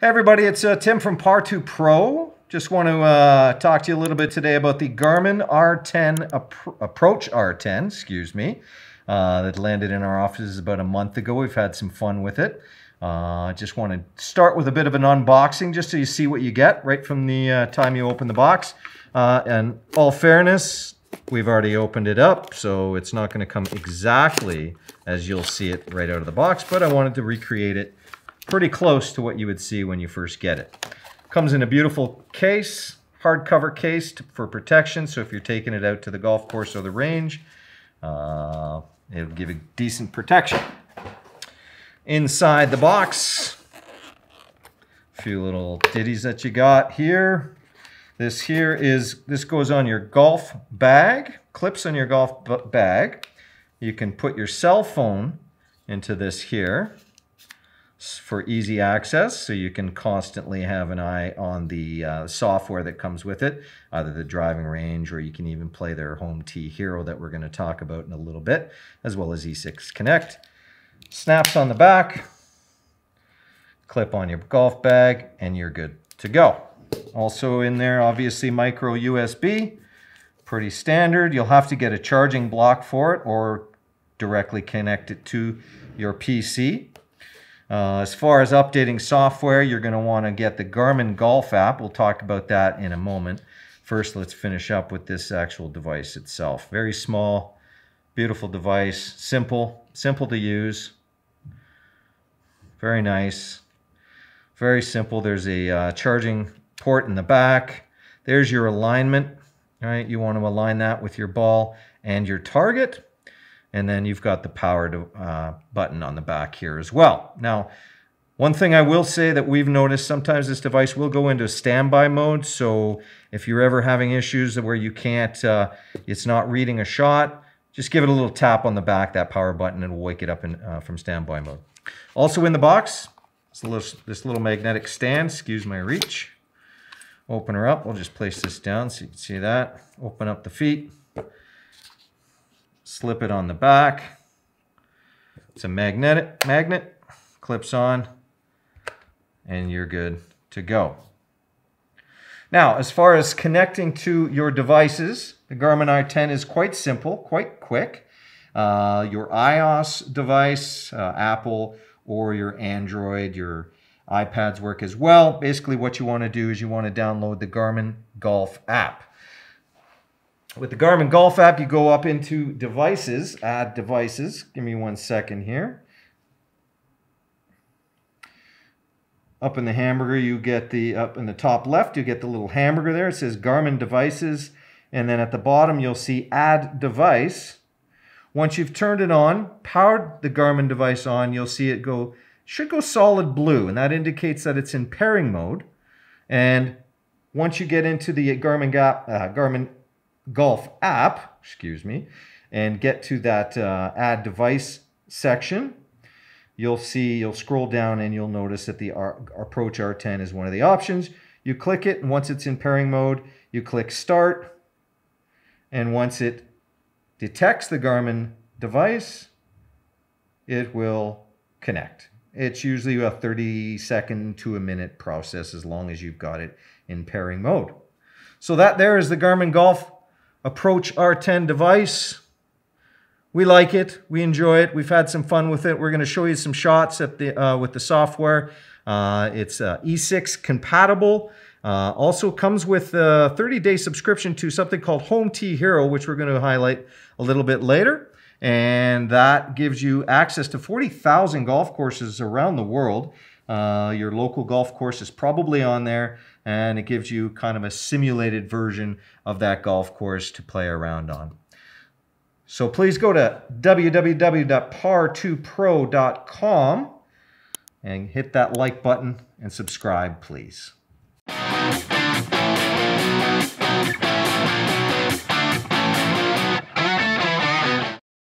Hey everybody, it's uh, Tim from Par2Pro. Just want to uh, talk to you a little bit today about the Garmin R10 Approach R10, excuse me, uh, that landed in our offices about a month ago. We've had some fun with it. I uh, just want to start with a bit of an unboxing just so you see what you get right from the uh, time you open the box. Uh, and all fairness, we've already opened it up, so it's not going to come exactly as you'll see it right out of the box, but I wanted to recreate it pretty close to what you would see when you first get it. Comes in a beautiful case, hardcover case for protection, so if you're taking it out to the golf course or the range, uh, it'll give you decent protection. Inside the box, a few little ditties that you got here. This here is, this goes on your golf bag, clips on your golf bag. You can put your cell phone into this here for easy access so you can constantly have an eye on the uh, software that comes with it, either the driving range or you can even play their Home Tee Hero that we're going to talk about in a little bit, as well as E6 Connect. Snaps on the back, clip on your golf bag, and you're good to go. Also in there, obviously micro USB, pretty standard. You'll have to get a charging block for it or directly connect it to your PC. Uh, as far as updating software, you're going to want to get the Garmin Golf app. We'll talk about that in a moment. First, let's finish up with this actual device itself. Very small, beautiful device, simple, simple to use. Very nice, very simple. There's a uh, charging port in the back. There's your alignment, right? You want to align that with your ball and your target. And then you've got the power to, uh, button on the back here as well. Now, one thing I will say that we've noticed, sometimes this device will go into standby mode. So if you're ever having issues where you can't, uh, it's not reading a shot, just give it a little tap on the back, that power button, and it'll wake it up in, uh, from standby mode. Also in the box, this little, this little magnetic stand, excuse my reach. Open her up, we'll just place this down so you can see that. Open up the feet slip it on the back. It's a magnetic magnet, clips on, and you're good to go. Now, as far as connecting to your devices, the Garmin i10 is quite simple, quite quick. Uh, your iOS device, uh, Apple, or your Android, your iPads work as well. Basically, what you want to do is you want to download the Garmin Golf app. With the Garmin Golf app, you go up into devices, add devices. Give me one second here. Up in the hamburger, you get the, up in the top left, you get the little hamburger there. It says Garmin devices. And then at the bottom, you'll see add device. Once you've turned it on, powered the Garmin device on, you'll see it go, should go solid blue. And that indicates that it's in pairing mode. And once you get into the Garmin, Gap, uh, Garmin Golf app, excuse me, and get to that uh, add device section, you'll see, you'll scroll down and you'll notice that the R Approach R10 is one of the options. You click it, and once it's in pairing mode, you click Start, and once it detects the Garmin device, it will connect. It's usually a 30 second to a minute process as long as you've got it in pairing mode. So that there is the Garmin Golf Approach R10 device. We like it. We enjoy it. We've had some fun with it. We're going to show you some shots at the uh, with the software. Uh, it's uh, E6 compatible. Uh, also comes with a 30-day subscription to something called Home Tee Hero, which we're going to highlight a little bit later. And that gives you access to 40,000 golf courses around the world. Uh, your local golf course is probably on there and it gives you kind of a simulated version of that golf course to play around on. So please go to www.par2pro.com and hit that like button and subscribe, please.